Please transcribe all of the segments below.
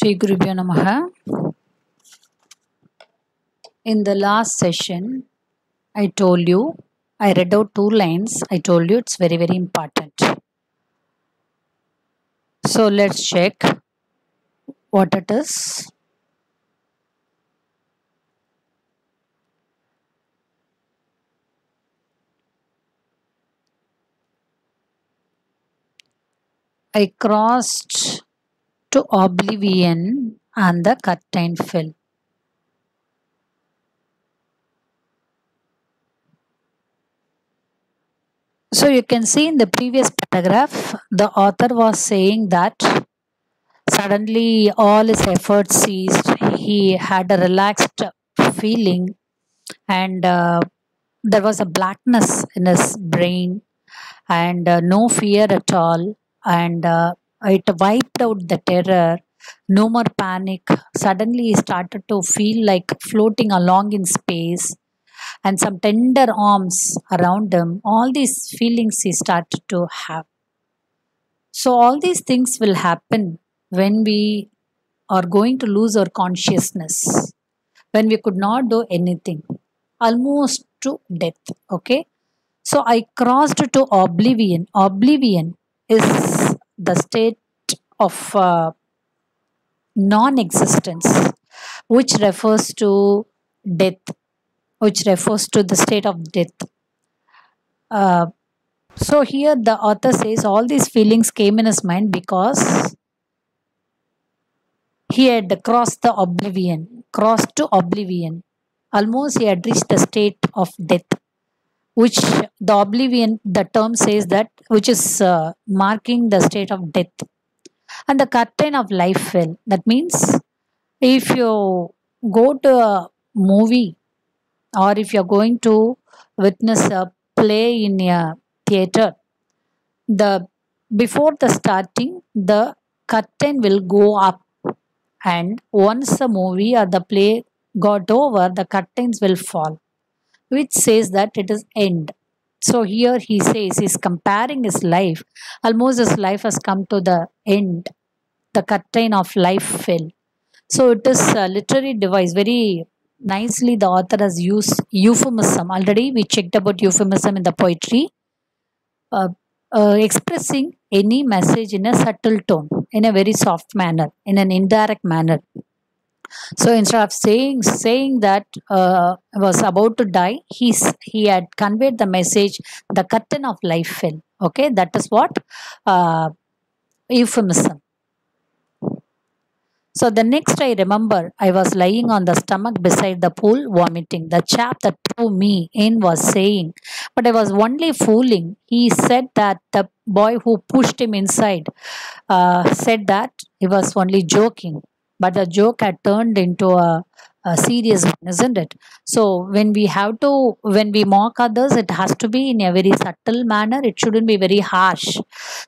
Namaha. In the last session, I told you, I read out two lines. I told you it's very, very important. So let's check what it is. I crossed to oblivion and the curtain fell. So you can see in the previous paragraph, the author was saying that suddenly all his efforts ceased. He had a relaxed feeling, and uh, there was a blackness in his brain, and uh, no fear at all. And uh, it wiped out the terror. No more panic. Suddenly, he started to feel like floating along in space and some tender arms around him. All these feelings he started to have. So, all these things will happen when we are going to lose our consciousness, when we could not do anything, almost to death. Okay. So, I crossed to oblivion. Oblivion is the state of uh, non existence, which refers to death which refers to the state of death. Uh, so here the author says all these feelings came in his mind because he had crossed the oblivion, crossed to oblivion. Almost he had reached the state of death, which the oblivion, the term says that, which is uh, marking the state of death. And the curtain of life fell. That means if you go to a movie or if you're going to witness a play in a theater the before the starting the curtain will go up and once the movie or the play got over the curtains will fall which says that it is end. So here he says he's comparing his life. Almost his life has come to the end. The curtain of life fell. So it is a literary device. Very nicely the author has used euphemism. Already we checked about euphemism in the poetry. Uh, uh, expressing any message in a subtle tone in a very soft manner in an indirect manner so instead of saying saying that uh, was about to die he's he had conveyed the message the curtain of life fell okay that is what uh, euphemism so the next I remember, I was lying on the stomach beside the pool vomiting. The chap that threw me in was saying, but I was only fooling. He said that the boy who pushed him inside uh, said that he was only joking. But the joke had turned into a, a serious one, isn't it? So when we have to, when we mock others, it has to be in a very subtle manner. It shouldn't be very harsh.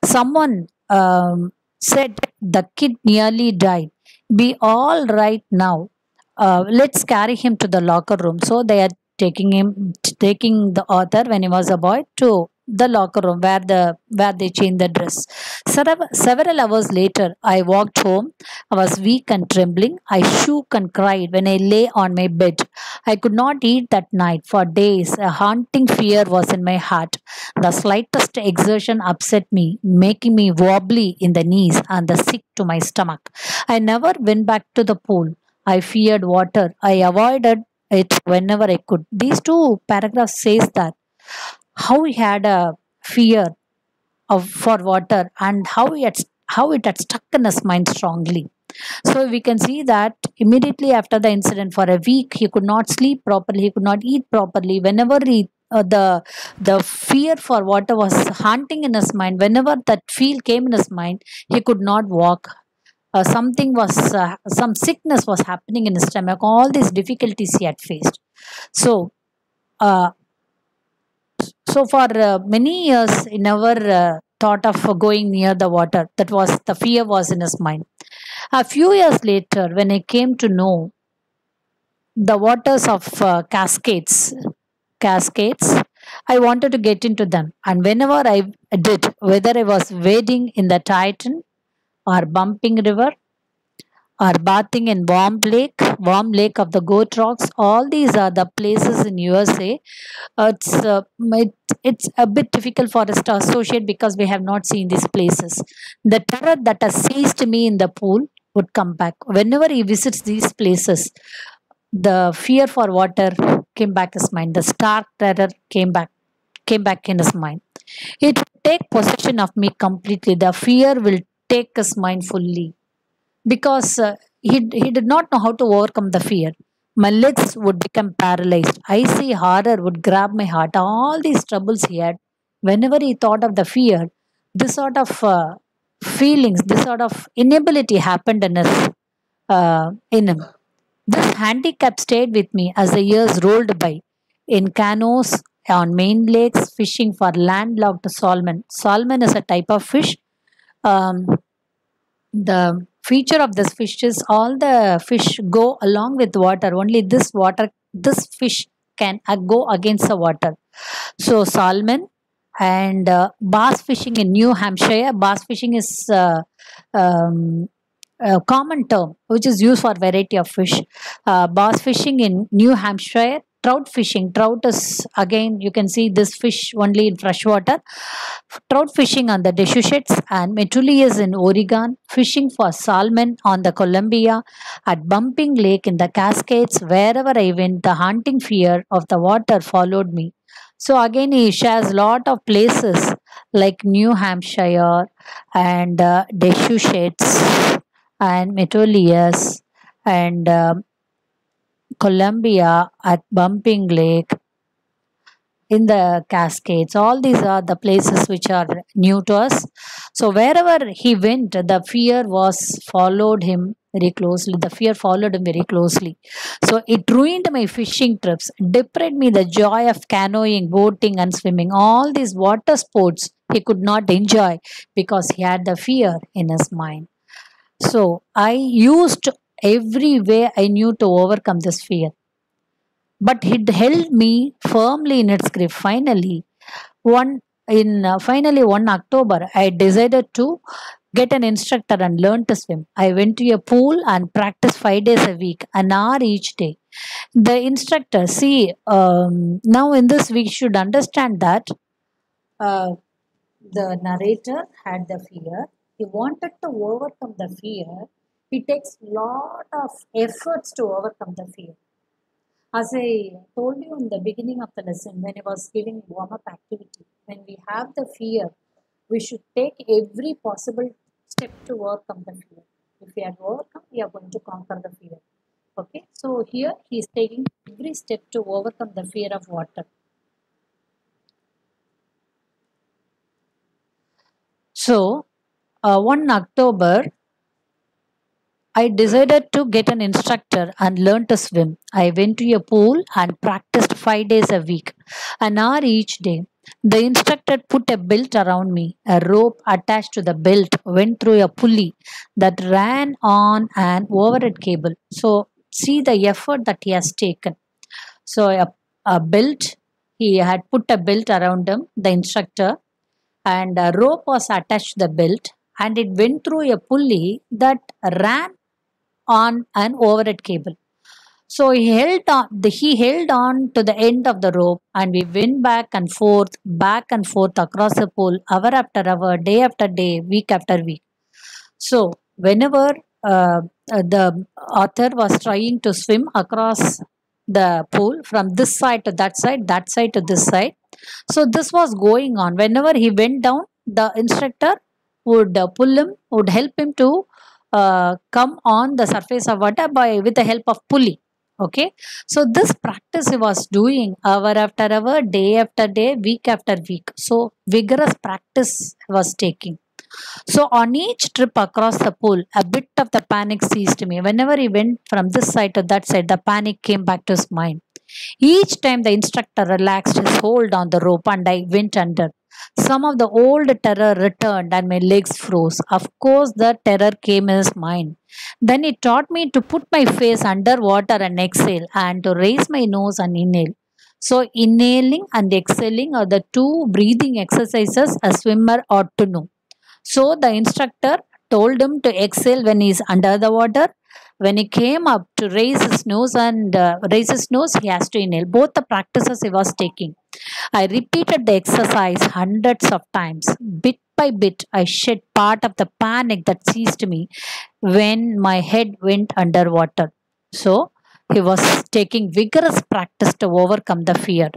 Someone um, said the kid nearly died be all right now. Uh, let's carry him to the locker room. So they are taking him, taking the author when he was a boy to the locker room where the where they changed the dress. Several, several hours later, I walked home. I was weak and trembling. I shook and cried when I lay on my bed. I could not eat that night for days. A haunting fear was in my heart. The slightest exertion upset me, making me wobbly in the knees and the sick to my stomach. I never went back to the pool. I feared water. I avoided it whenever I could. These two paragraphs says that how he had a fear of for water and how he had how it had stuck in his mind strongly. So we can see that immediately after the incident, for a week he could not sleep properly, he could not eat properly. Whenever he uh, the the fear for water was haunting in his mind, whenever that feel came in his mind, he could not walk. Uh, something was uh, some sickness was happening in his stomach. All these difficulties he had faced. So. So for uh, many years he never uh, thought of going near the water. That was the fear was in his mind. A few years later when i came to know the waters of uh, cascades cascades i wanted to get into them. And whenever i did whether i was wading in the Tieton or bumping river or bathing in warm lake warm lake of the goat rocks. All these are the places in usa uh, it's uh, it, it's a bit difficult for us to associate because we have not seen these places. The terror that has seized me in the pool would come back. Whenever he visits these places the fear for water came back in his mind. The stark terror came back came back in his mind. It will take possession of me completely. The fear will take his mind fully because uh, he, he did not know how to overcome the fear. My legs would become paralyzed. Icy horror would grab my heart. All these troubles he had, whenever he thought of the fear, this sort of uh, feelings, this sort of inability happened in his uh, in him. This handicap stayed with me as the years rolled by. In canoes on Maine lakes, fishing for landlocked salmon. Salmon is a type of fish. Um, the feature of this fish is all the fish go along with water. Only this water this fish can uh, go against the water. So salmon and uh, bass fishing in new hampshire bass fishing is uh, um, a common term which is used for variety of fish. Uh, bass fishing in new hampshire trout fishing trout is again you can see this fish only in freshwater trout fishing on the Deschutes and Metolius in Oregon, fishing for salmon on the Columbia, at Bumping Lake in the Cascades, wherever I went, the haunting fear of the water followed me. So again, he shares lot of places like New Hampshire and uh, Deschutes and Metolius and um Columbia at Bumping Lake in the Cascades. All these are the places which are new to us. So wherever he went, the fear was followed him very closely. The fear followed him very closely. So it ruined my fishing trips, deprived me the joy of canoeing, boating, and swimming. All these water sports he could not enjoy because he had the fear in his mind. So I used every way I knew to overcome this fear but it held me firmly in its grip. Finally, one in uh, finally one October, I decided to get an instructor and learn to swim. I went to a pool and practiced five days a week, an hour each day. The instructor, see, um, now in this we should understand that uh, the narrator had the fear. He wanted to overcome the fear. It takes lot of efforts to overcome the fear. As I told you in the beginning of the lesson, when I was giving warm up activity, when we have the fear, we should take every possible step to overcome the fear. If we have overcome, we are going to conquer the fear. Okay, so here he is taking every step to overcome the fear of water. So, uh, one October, I decided to get an instructor and learn to swim. I went to a pool and practiced five days a week, an hour each day. The instructor put a belt around me. A rope attached to the belt went through a pulley that ran on an overhead cable. So, see the effort that he has taken. So, a, a belt, he had put a belt around him, the instructor, and a rope was attached to the belt and it went through a pulley that ran on an overhead cable. So he held on he held on to the end of the rope and we went back and forth, back and forth across the pool, hour after hour, day after day, week after week. So whenever uh, the author was trying to swim across the pool from this side to that side, that side to this side. So this was going on. Whenever he went down, the instructor would pull him, would help him to uh, come on the surface of water by with the help of pulley. Okay, so this practice he was doing hour after hour, day after day, week after week. So vigorous practice was taking. So on each trip across the pool, a bit of the panic seized me. Whenever he went from this side to that side, the panic came back to his mind. Each time the instructor relaxed his hold on the rope and I went under. Some of the old terror returned and my legs froze. Of course, the terror came in his mind. Then he taught me to put my face under water and exhale and to raise my nose and inhale. So, inhaling and exhaling are the two breathing exercises a swimmer ought to know. So, the instructor told him to exhale when he is under the water when he came up to raise his nose and uh, raise his nose, he has to inhale. Both the practices he was taking. I repeated the exercise hundreds of times. Bit by bit, I shed part of the panic that seized me when my head went underwater. So, he was taking vigorous practice to overcome the fear.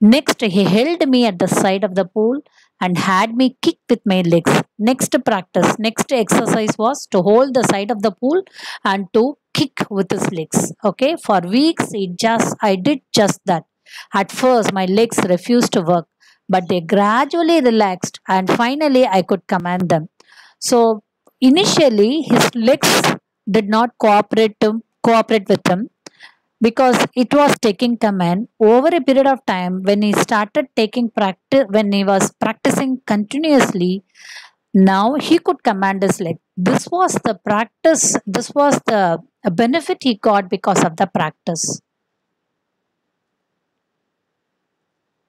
Next, he held me at the side of the pool and had me kick with my legs. Next practice, next exercise was to hold the side of the pool and to kick with his legs. Okay, for weeks it just I did just that. At first, my legs refused to work, but they gradually relaxed, and finally, I could command them. So, initially, his legs did not cooperate to cooperate with him because it was taking command over a period of time when he started taking practice when he was practicing continuously now he could command his leg. This was the practice this was the benefit he got because of the practice